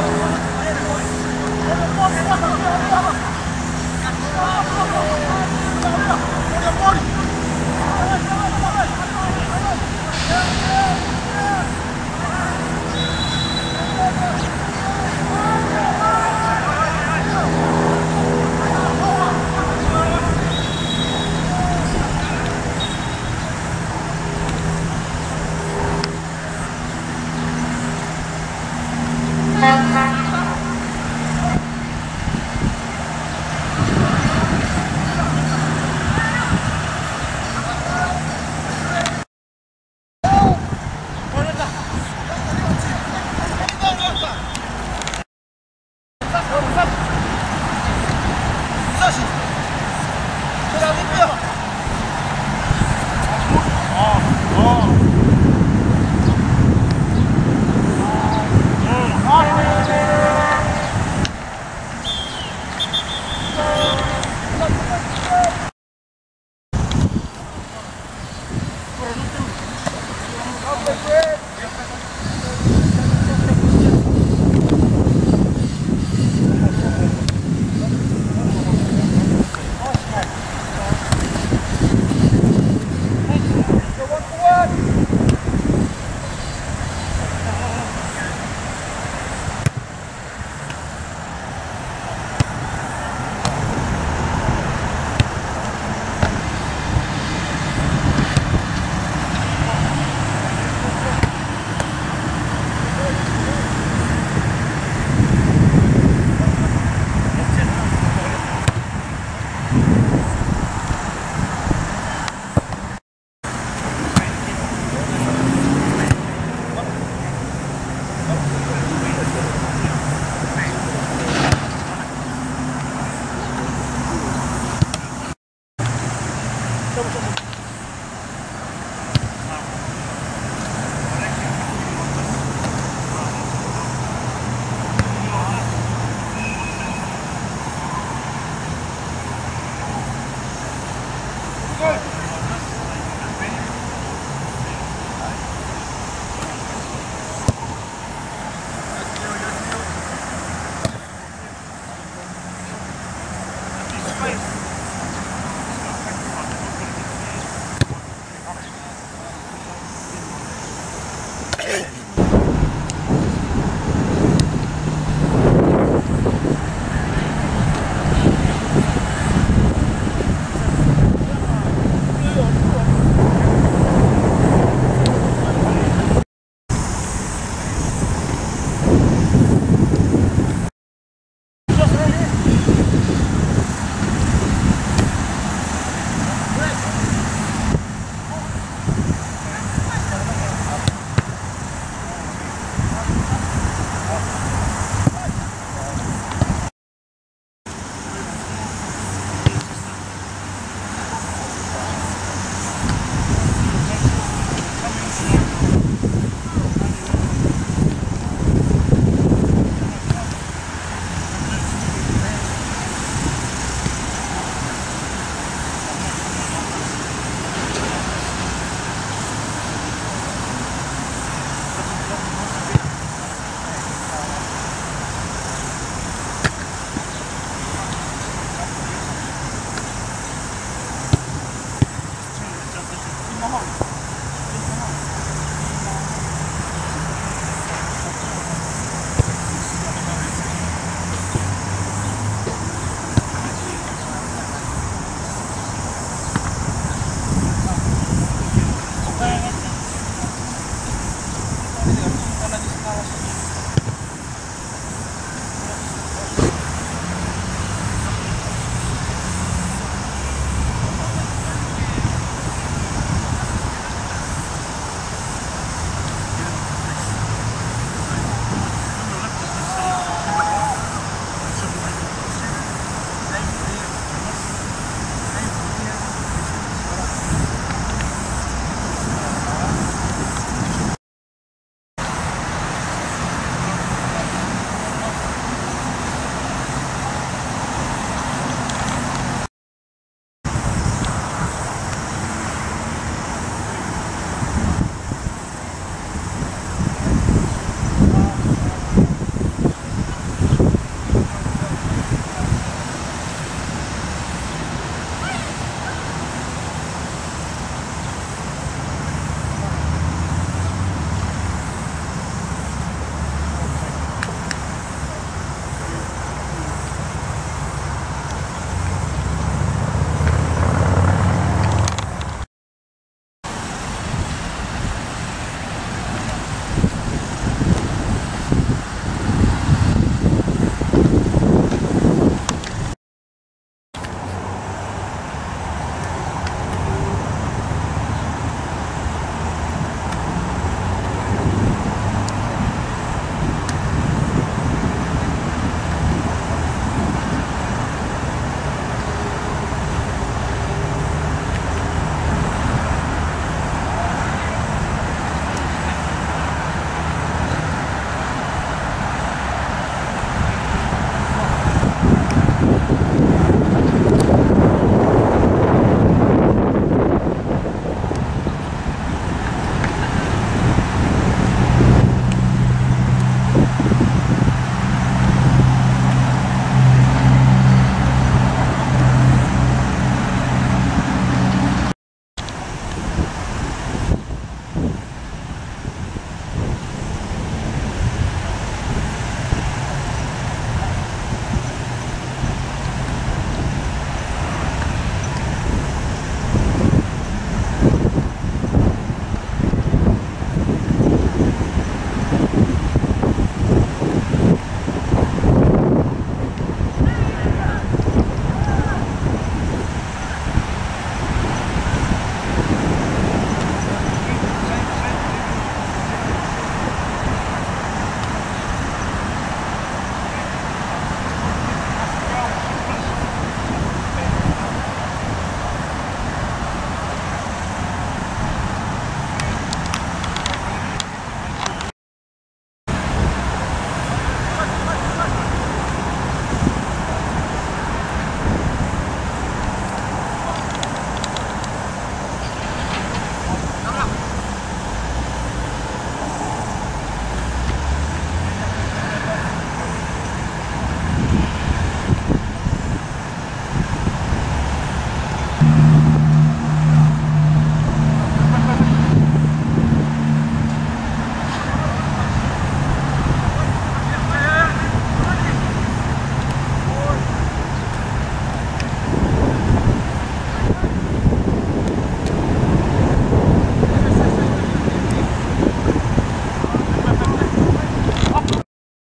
Ay ay ay ay